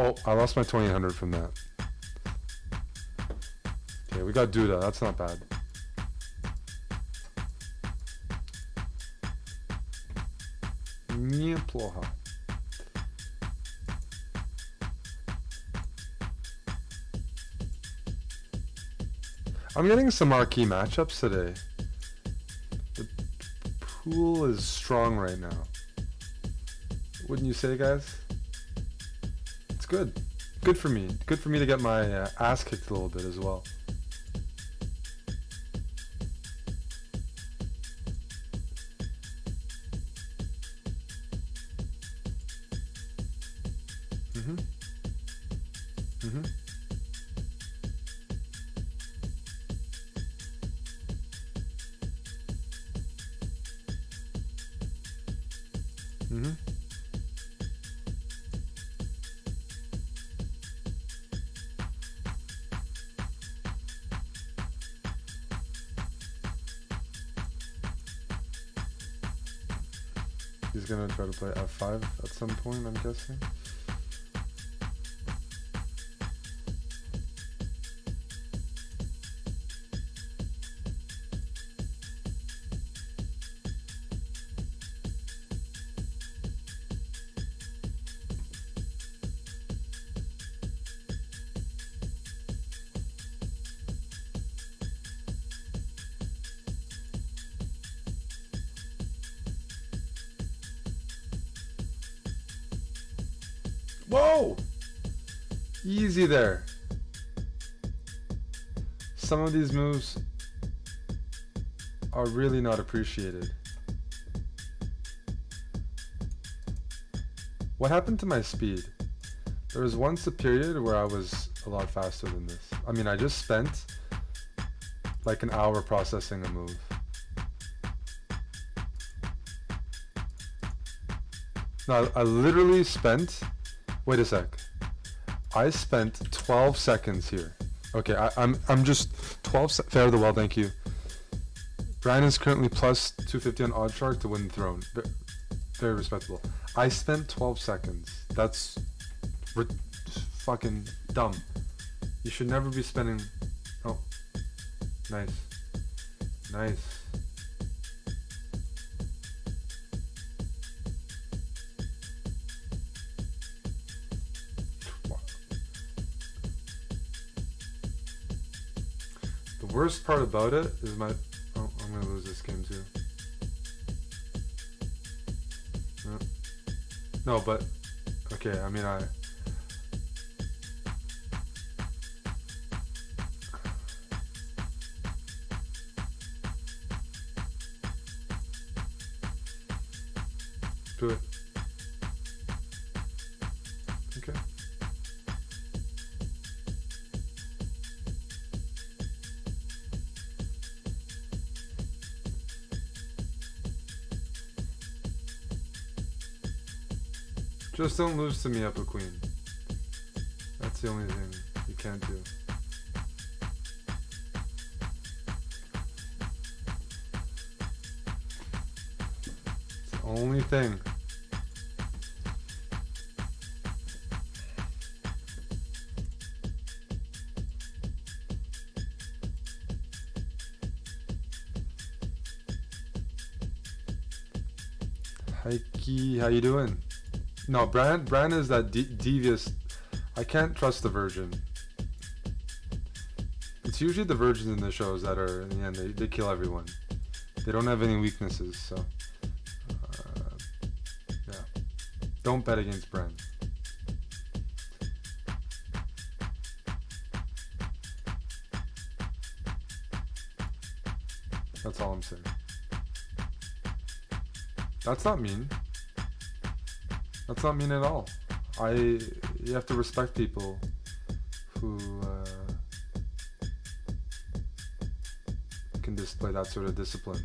Oh, I lost my 2800 from that. Okay, we got Duda. That's not bad. Неплохо. I'm getting some marquee matchups today. The pool is strong right now. Wouldn't you say, guys? It's good. Good for me. Good for me to get my uh, ass kicked a little bit as well. He's gonna try to play f5 at some point, I'm guessing. There. Some of these moves are really not appreciated. What happened to my speed? There was once a period where I was a lot faster than this. I mean, I just spent like an hour processing a move. No, I I literally spent Wait a sec. I spent 12 seconds here. Okay, I, I'm I'm just 12 se- fair of the well, thank you. Brian is currently plus 250 on Odd Shark to win the throne. Ve- Very respectable. I spent 12 seconds. That's ri- fucking dumb. You should never be spending. Oh, nice, nice. Worst part about it is my. Oh, I'm gonna lose this game too. No, no but. Okay, I mean, I. Just don't lose to me up a queen. That's the only thing you can't do. It's the only thing. Heike, how you doing? No, Bran Bran is that de- devious. I can't trust the virgin. It's usually the virgins in the shows that are in the end they, they kill everyone. They don't have any weaknesses, so uh, yeah. Don't bet against Bran. That's all I'm saying. That's not mean. That's not mean at all. I you have to respect people who uh, can display that sort of discipline.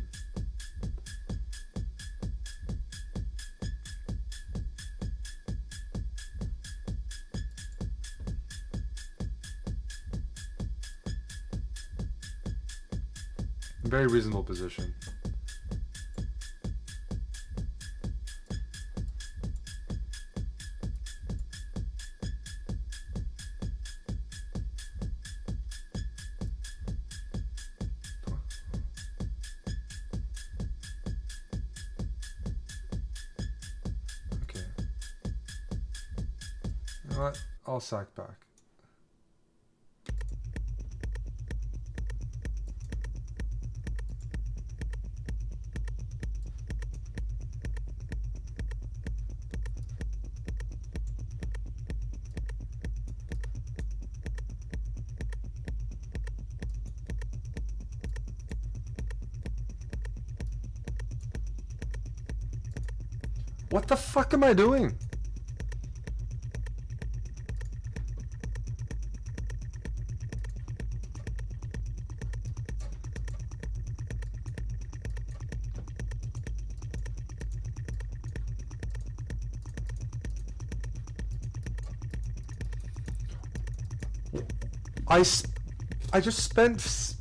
Very reasonable position. Sack back. What the fuck am I doing? I, I just spent.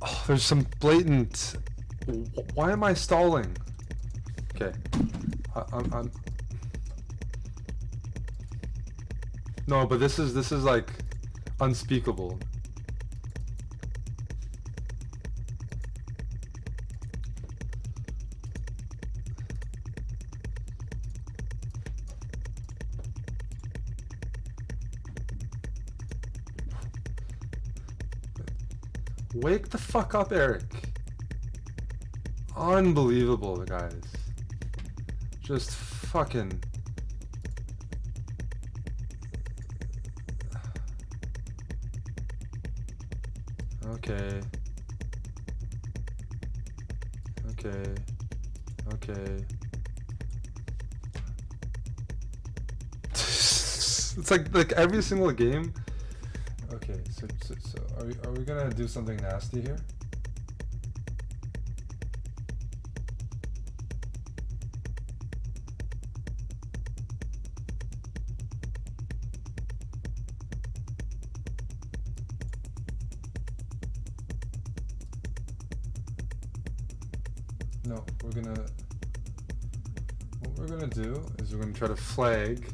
Oh, there's some blatant. Why am I stalling? Okay, I, I'm, I'm. No, but this is this is like unspeakable. Wake the fuck up, Eric. Unbelievable, the guys. Just fucking. Okay. Okay. Okay. it's like like every single game. So so, so are we are we gonna do something nasty here? No, we're gonna. What we're gonna do is we're gonna try to flag.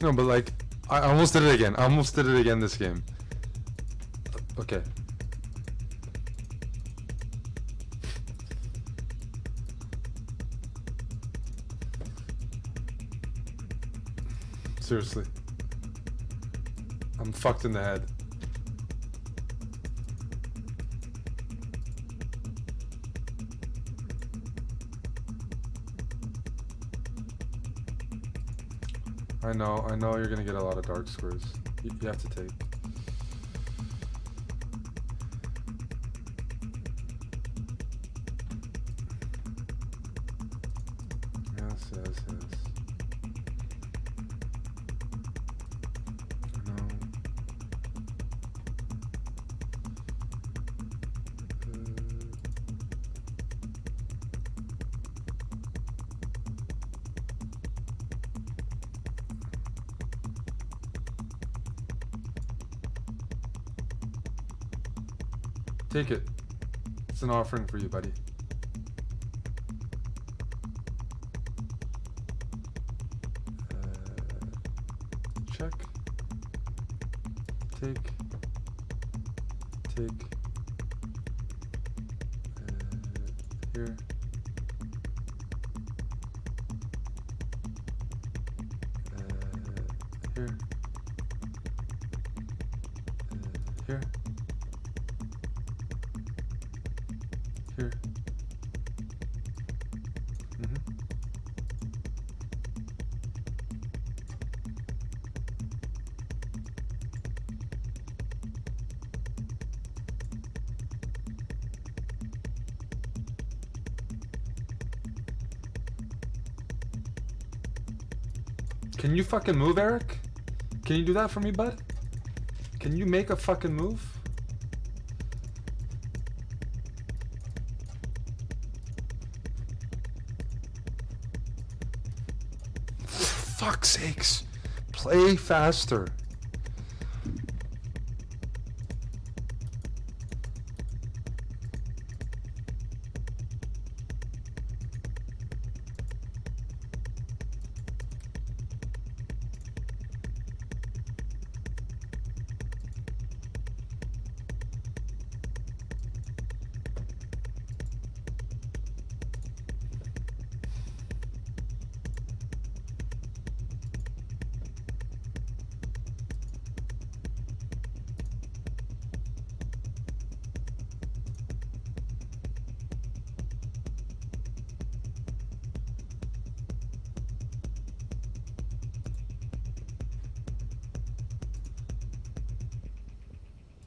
No, but like, I almost did it again. I almost did it again this game. Okay. Seriously. I'm fucked in the head. I know, I know you're gonna get a lot of dark scores. You, you have to take. An offering for you, buddy. Fucking move, Eric? Can you do that for me, bud? Can you make a fucking move? Fuck's sakes. Play faster.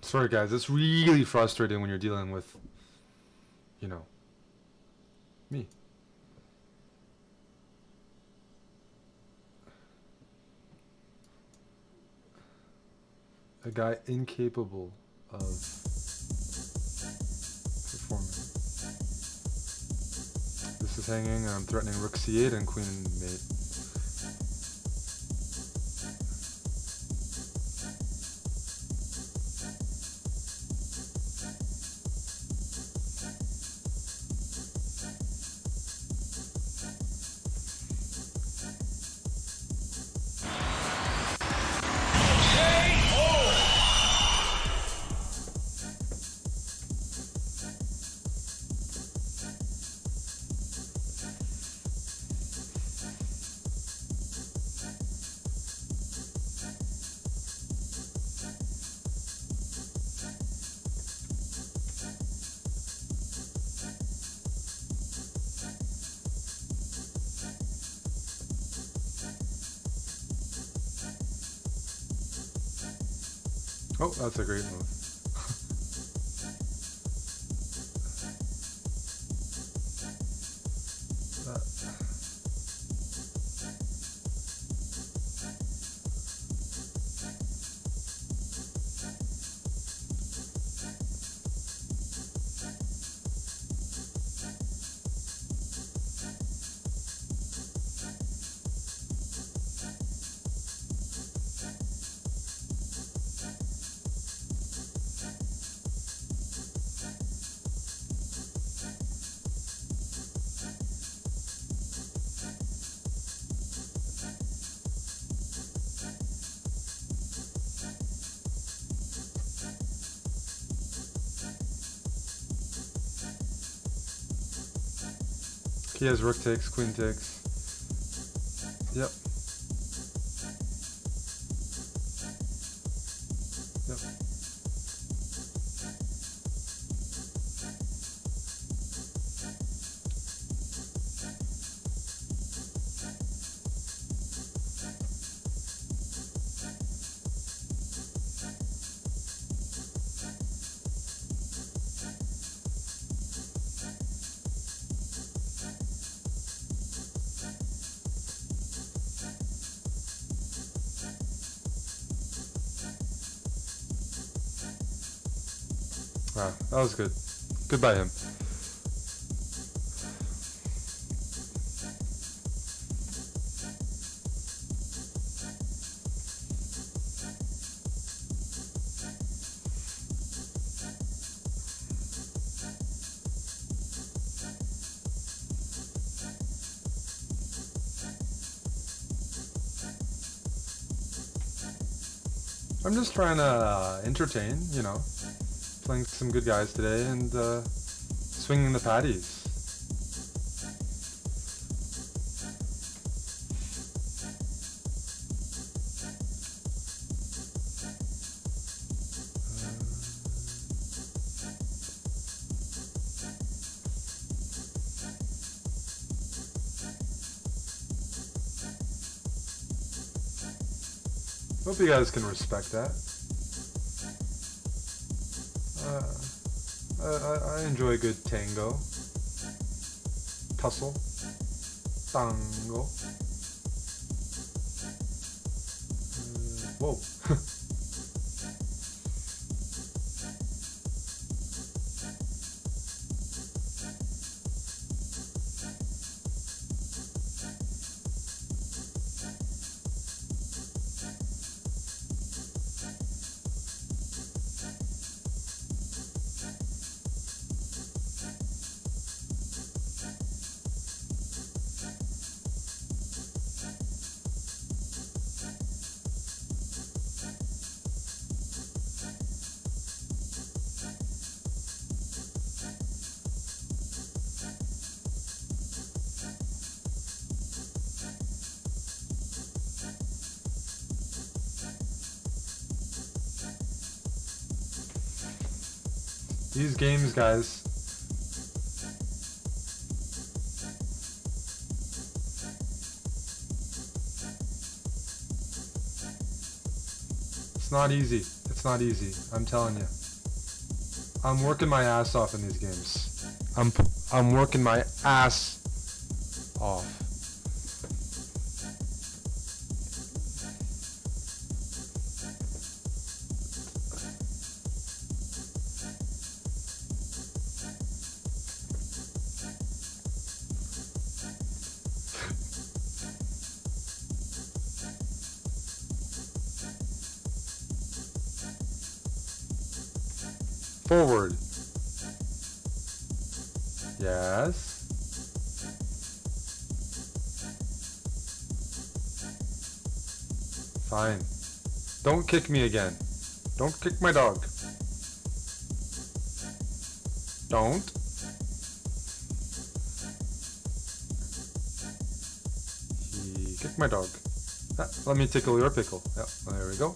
Sorry, guys. It's really frustrating when you're dealing with, you know, me. A guy incapable of performing. This is hanging, and I'm threatening rook c8 and queen mate. Oh, that's a great move. He has rook takes, queen takes. Yep. That was good. Goodbye him. I'm just trying to uh, entertain, you know, playing some good guys today and uh, swinging the patties. Hope you guys can respect that. I, I enjoy a good tango. Tussle. Tango. These games, guys. It's not easy. It's not easy. I'm telling you. I'm working my ass off in these games. I'm I'm working my ass Forward. Yes. Fine. Don't kick me again. Don't kick my dog. Don't. He kicked my dog. Ah, let me tickle your pickle. Yep, there we go.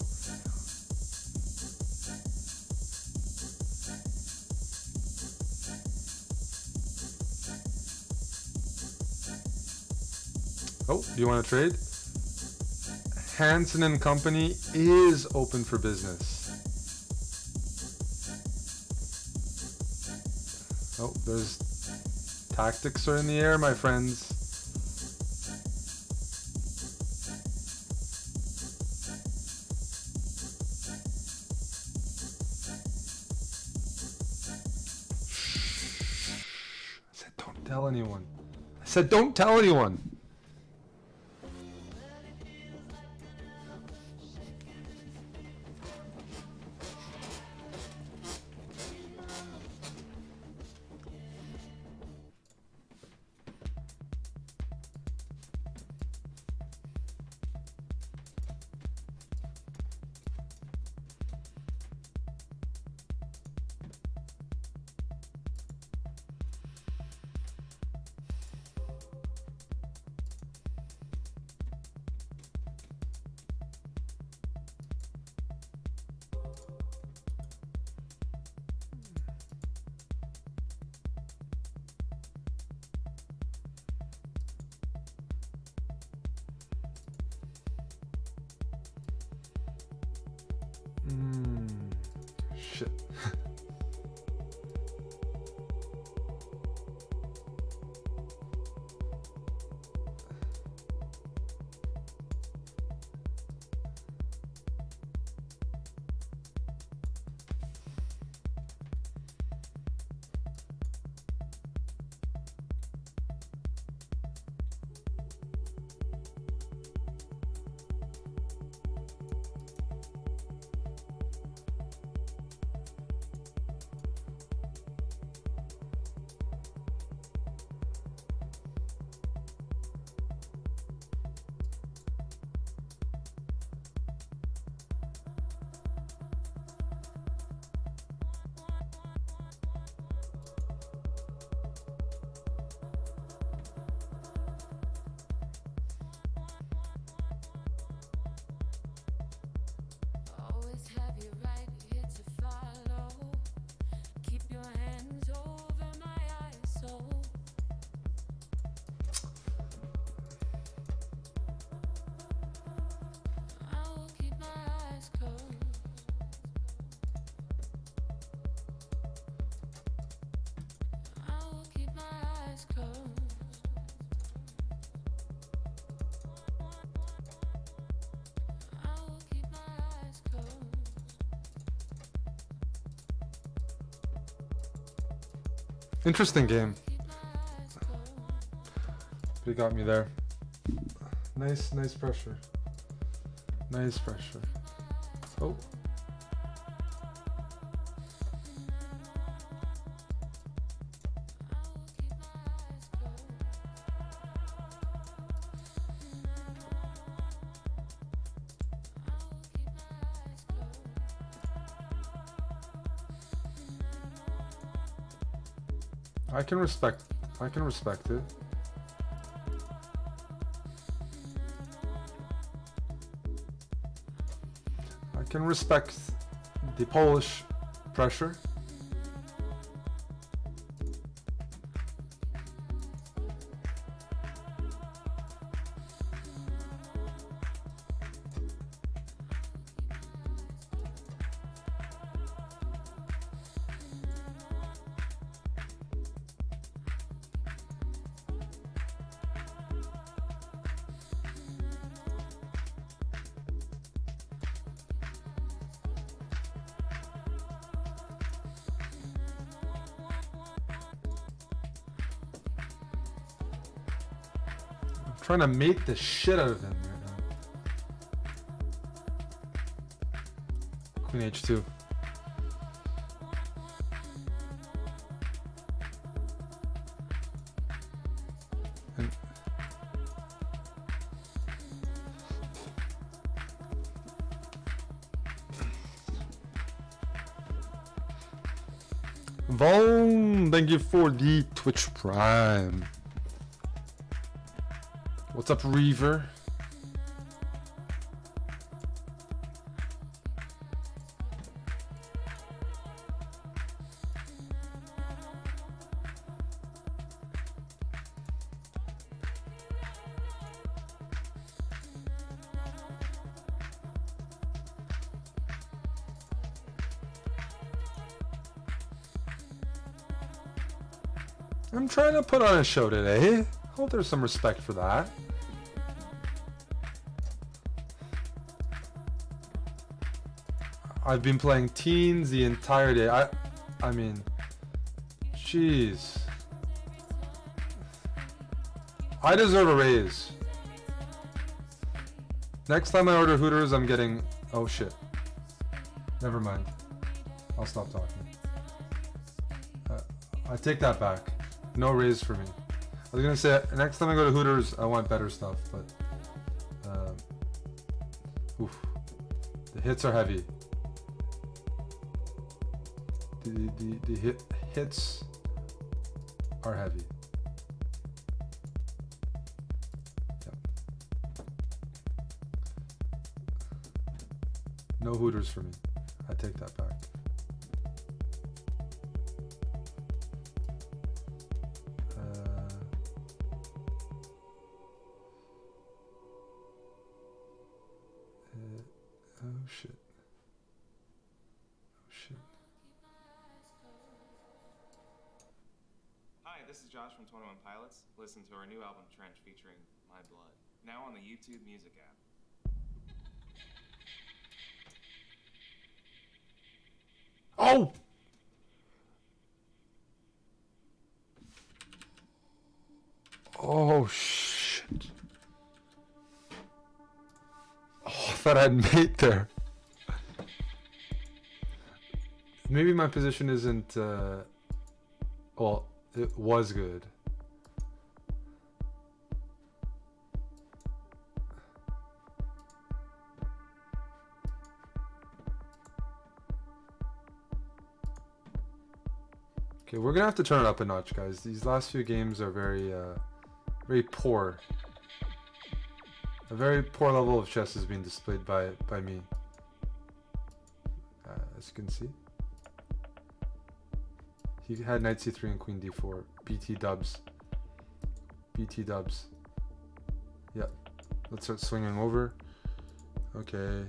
Do you want to trade? Hansen and Company is open for business. Oh, there's tactics are in the air, my friends. I said don't tell anyone. I said don't tell anyone. Interesting game. But he got me there. Nice, nice pressure. Nice pressure. Oh. Can respect I can respect it. I can respect the Polish pressure. Trying to mate the shit out of him right now. Queen h2. And Vaughn, thank you for the Twitch Prime. What's up, Reaver? I'm trying to put on a show today. Hope there's some respect for that. I've been playing teens the entire day. I, I mean, jeez. I deserve a raise. Next time I order Hooters, I'm getting. Oh shit. Never mind. I'll stop talking. Uh, I take that back. No raise for me. I was gonna say next time I go to Hooters, I want better stuff, but. Uh, oof. The hits are heavy the, hit, hits are heavy. No Hooters for me. I take that back. Uh, uh, oh shit. This is Josh from 21 Pilots. Listen to our new album Trench featuring My Blood. Now on the YouTube Music app. Oh! Oh shit. Oh, I thought I had mate there. Maybe my position isn't uh well, it was good. Okay, we're gonna have to turn it up a notch, guys. These last few games are very, uh, very poor. A very poor level of chess is being displayed by by me. Uh, as you can see, he had knight c3 and queen d4. BT dubs. BT dubs. Yep. Let's start swinging over. Okay.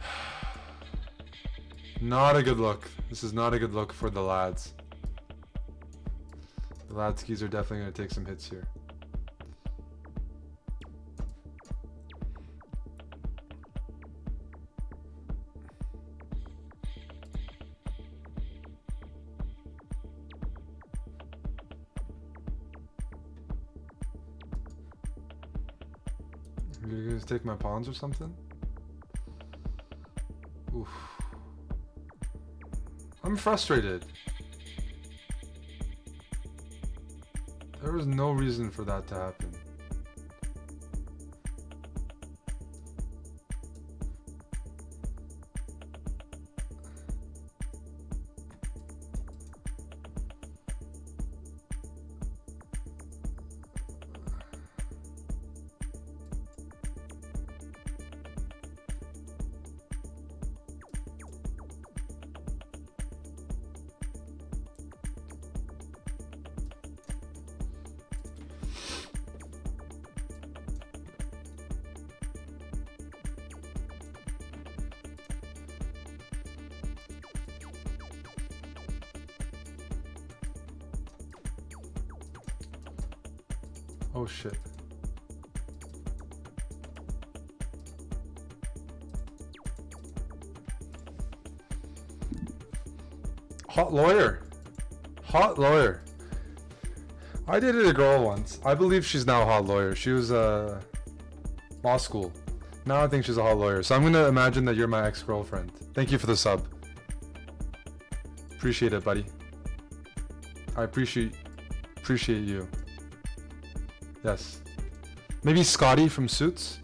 Not a good look. This is not a good look for the lads. The Ladskis are definitely going to take some hits here. My pawns or something? Oof. I'm frustrated. There was no reason for that to happen. Oh shit. Hot lawyer. Hot lawyer. I dated a girl once. I believe she's now a hot lawyer. She was uh law school. Now I think she's a hot lawyer. So I'm gonna imagine that you're my ex-girlfriend. Thank you for the sub. Appreciate it, buddy. I appreciate appreciate you. Yes. Maybe Scotty from Suits?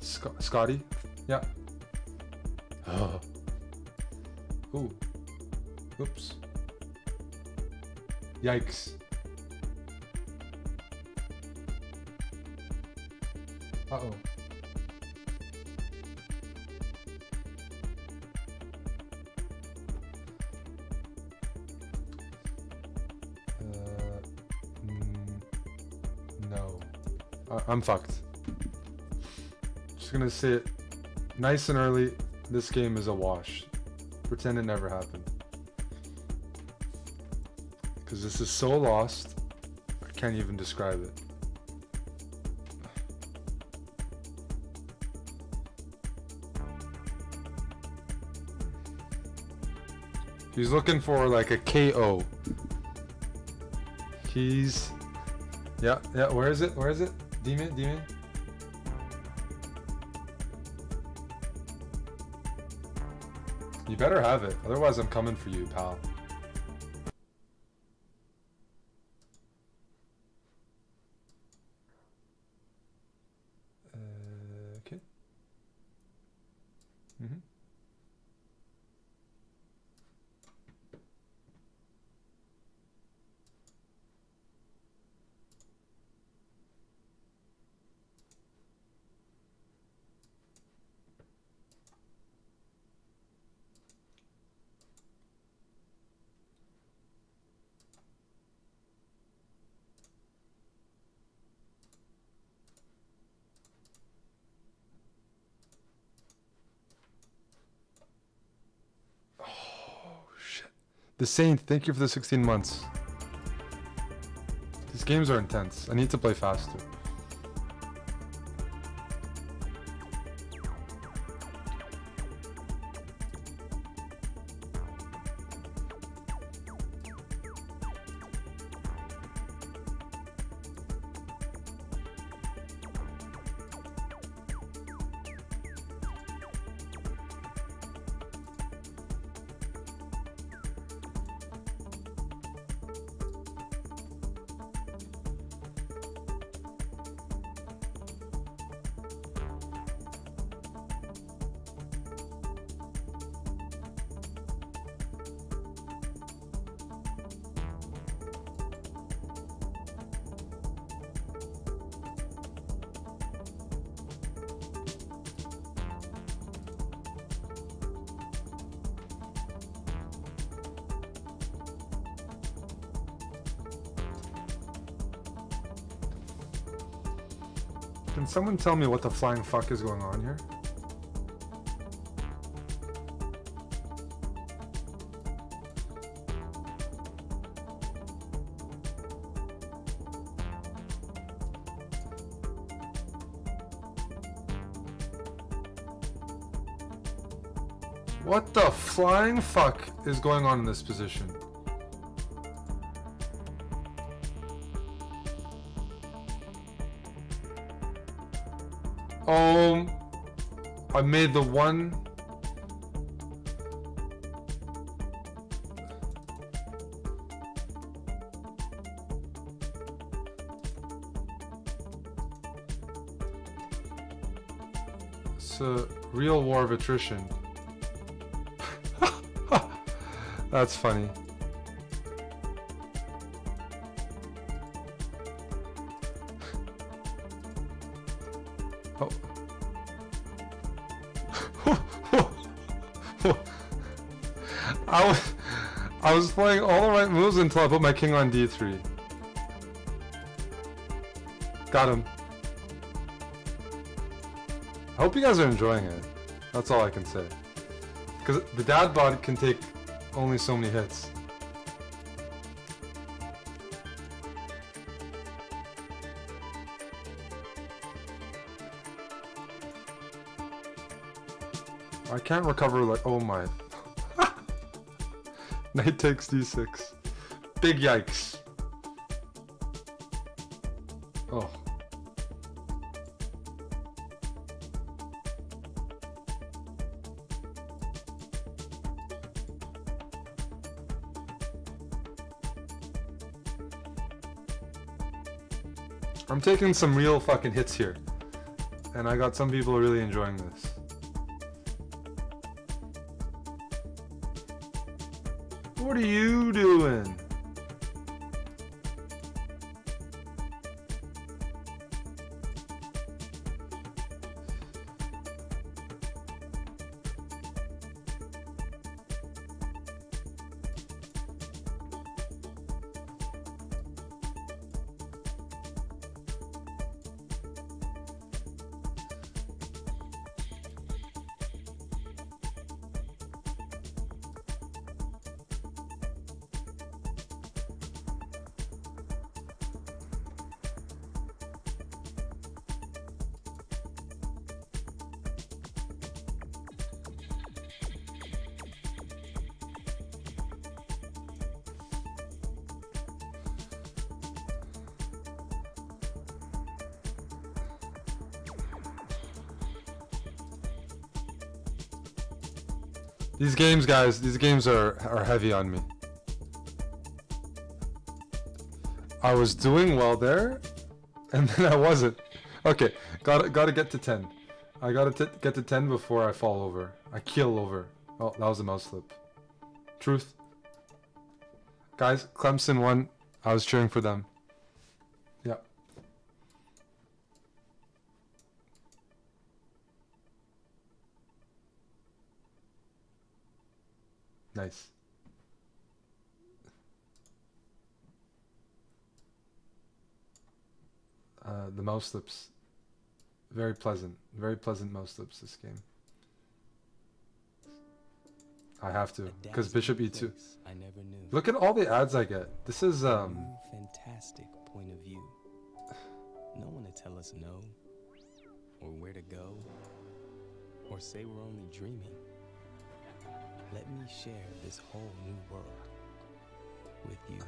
Sc- Scotty? Yeah. Oh. Ooh. Oops. Yikes. Uh I'm fucked. Just gonna say it nice and early. This game is a wash. Pretend it never happened. Because this is so lost, I can't even describe it. He's looking for like a KO. He's yeah, yeah, where is it? Where is it? Demon, demon. You better have it, otherwise I'm coming for you, pal. Uh, okay. Mm-hmm. Shit. The Saint, thank you for the 16 months. These games are intense. I need to play faster. Can someone tell me what the flying fuck is going on here? What the flying fuck is going on in this position? I made the one. It's a real war of attrition. That's funny. I was, I was playing all the right moves until I put my king on d3. Got him. I hope you guys are enjoying it. That's all I can say. Because the dad bod can take only so many hits. I can't recover like oh my Knight takes d6. Big yikes. Oh. I'm taking some real fucking hits here. And I got some people really enjoying this. What are you doing? These games, guys, these games are, are heavy on me. I was doing well there, and then I wasn't. Okay, gotta, gotta get to 10. I gotta get to 10 before I fall over. I keel over. Oh, that was a mouse slip. Truth. Guys, Clemson won. I was cheering for them. Nice. Uh, the mouse slips. Very pleasant. Very pleasant mouse slips this game. I have to, because Bishop E2. I never knew. Look at all the ads I get. This is um. Fantastic point of view. No one to tell us no, or where to go, or say we're only dreaming. Let me share this whole new world with you.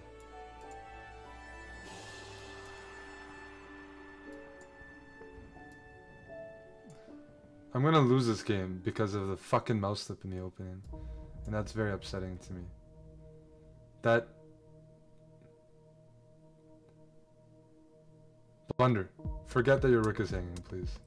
I'm gonna lose this game because of the fucking mouse slip in the opening. And that's very upsetting to me. That blunder. Forget that your rook is hanging, please.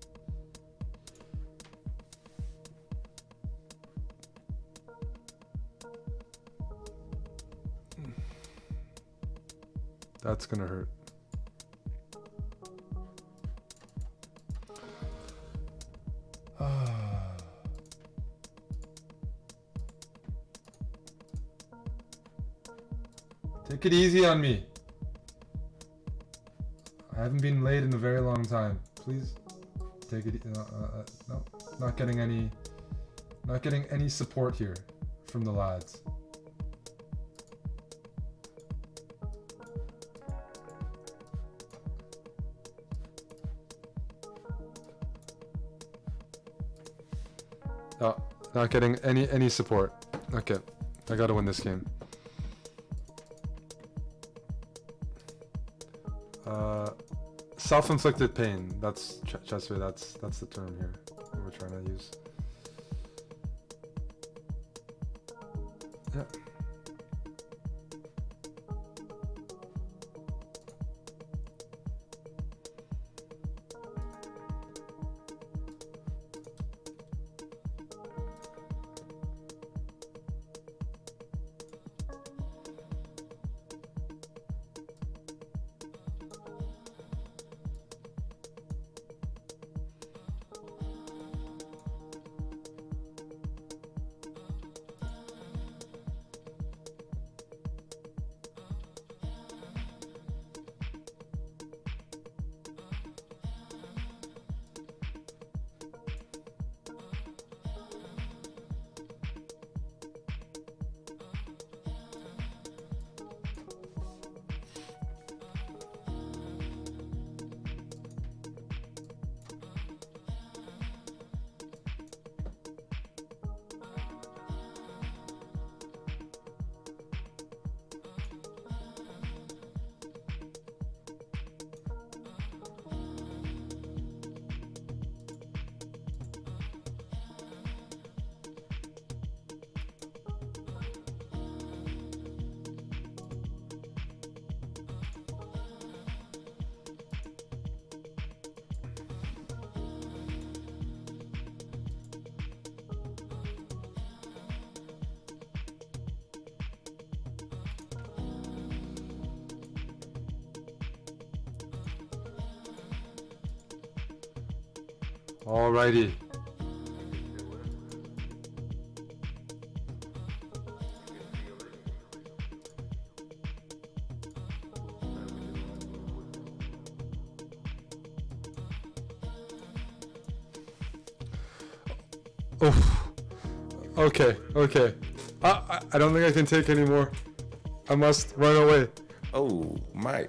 That's gonna hurt. Take it easy on me. I haven't been late in a very long time. Please take it. Uh, uh, uh, no, not getting any, not getting any support here from the lads. Not getting any any support. Okay, I gotta win this game. Uh, self-inflicted pain. That's ch-. That's that's the term here we're trying to use. Yeah. Alrighty. Oh. Okay, okay. I, I I don't think I can take anymore. I must run away. Oh. Oh my